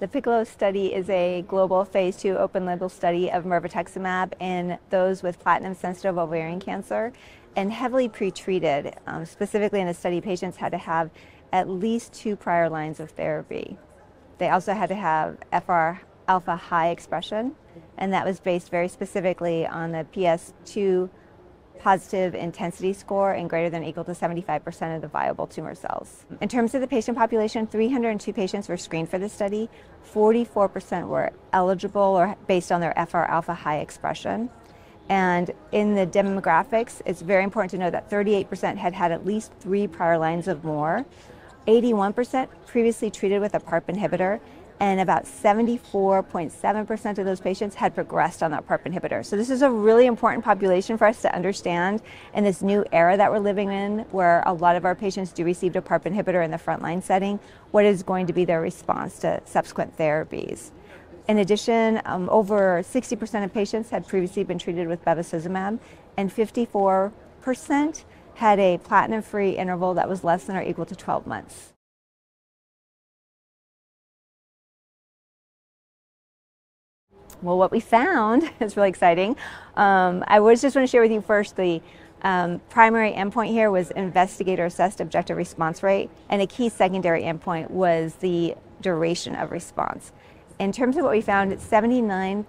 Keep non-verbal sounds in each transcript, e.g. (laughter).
The PICCOLO study is a global phase two open label study of mirvetuximab in those with platinum sensitive ovarian cancer and heavily pretreated. Um, specifically in the study, patients had to have at least two prior lines of therapy. They also had to have FR alpha high expression, and that was based very specifically on the PS2 positive intensity score and greater than equal to 75% of the viable tumor cells. In terms of the patient population, 302 patients were screened for the study. 44% were eligible or based on their FR alpha high expression. And in the demographics, it's very important to know that 38% had had at least three prior lines of more. 81% previously treated with a PARP inhibitor, and about 74.7% of those patients had progressed on that PARP inhibitor. So this is a really important population for us to understand in this new era that we're living in, where a lot of our patients do receive a PARP inhibitor in the frontline setting, what is going to be their response to subsequent therapies. In addition, um, over 60% of patients had previously been treated with bevacizumab, and 54% had a platinum-free interval that was less than or equal to 12 months. Well, what we found (laughs) is really exciting. Um, I was just want to share with you first the um, primary endpoint here was investigator assessed objective response rate, and a key secondary endpoint was the duration of response. In terms of what we found, 79%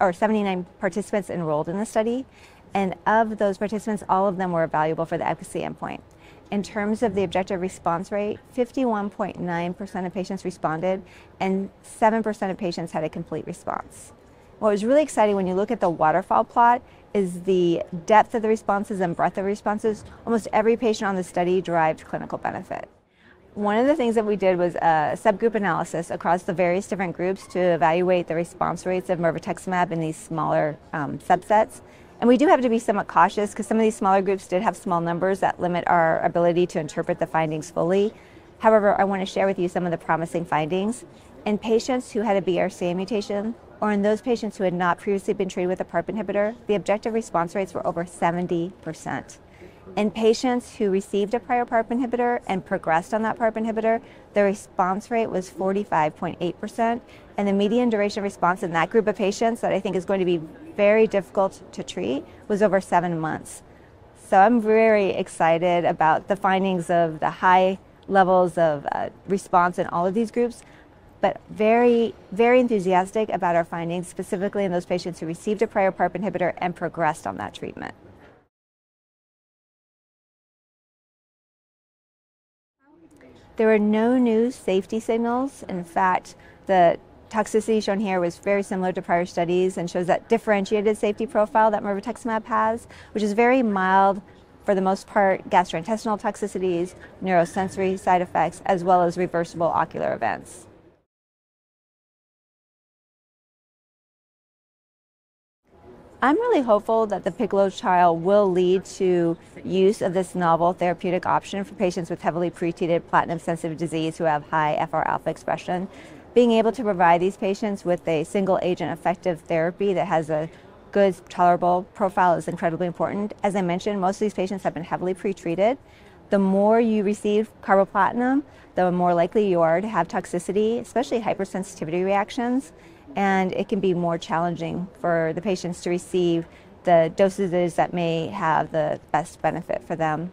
or 79 participants enrolled in the study, and of those participants, all of them were evaluable for the efficacy endpoint. In terms of the objective response rate, 51.9% of patients responded and 7% of patients had a complete response. What was really exciting when you look at the waterfall plot is the depth of the responses and breadth of responses. Almost every patient on the study derived clinical benefit. One of the things that we did was a subgroup analysis across the various different groups to evaluate the response rates of mirvetuximab in these smaller um, subsets. And we do have to be somewhat cautious because some of these smaller groups did have small numbers that limit our ability to interpret the findings fully. However, I want to share with you some of the promising findings. In patients who had a BRCA mutation, or in those patients who had not previously been treated with a PARP inhibitor, the objective response rates were over 70%. In patients who received a prior PARP inhibitor and progressed on that PARP inhibitor, the response rate was 45.8%, and the median duration of response in that group of patients that I think is going to be very difficult to treat was over seven months. So I'm very excited about the findings of the high levels of uh, response in all of these groups, but very, very enthusiastic about our findings, specifically in those patients who received a prior PARP inhibitor and progressed on that treatment. There were no new safety signals. In fact, the toxicity shown here was very similar to prior studies and shows that differentiated safety profile that mirvetuximab has, which is very mild for the most part gastrointestinal toxicities, neurosensory side effects, as well as reversible ocular events. I'm really hopeful that the PICCOLO trial will lead to use of this novel therapeutic option for patients with heavily pretreated platinum sensitive disease who have high FR alpha expression. Being able to provide these patients with a single agent effective therapy that has a good tolerable profile is incredibly important. As I mentioned, most of these patients have been heavily pretreated. The more you receive carboplatin, the more likely you are to have toxicity, especially hypersensitivity reactions and it can be more challenging for the patients to receive the dosages that may have the best benefit for them.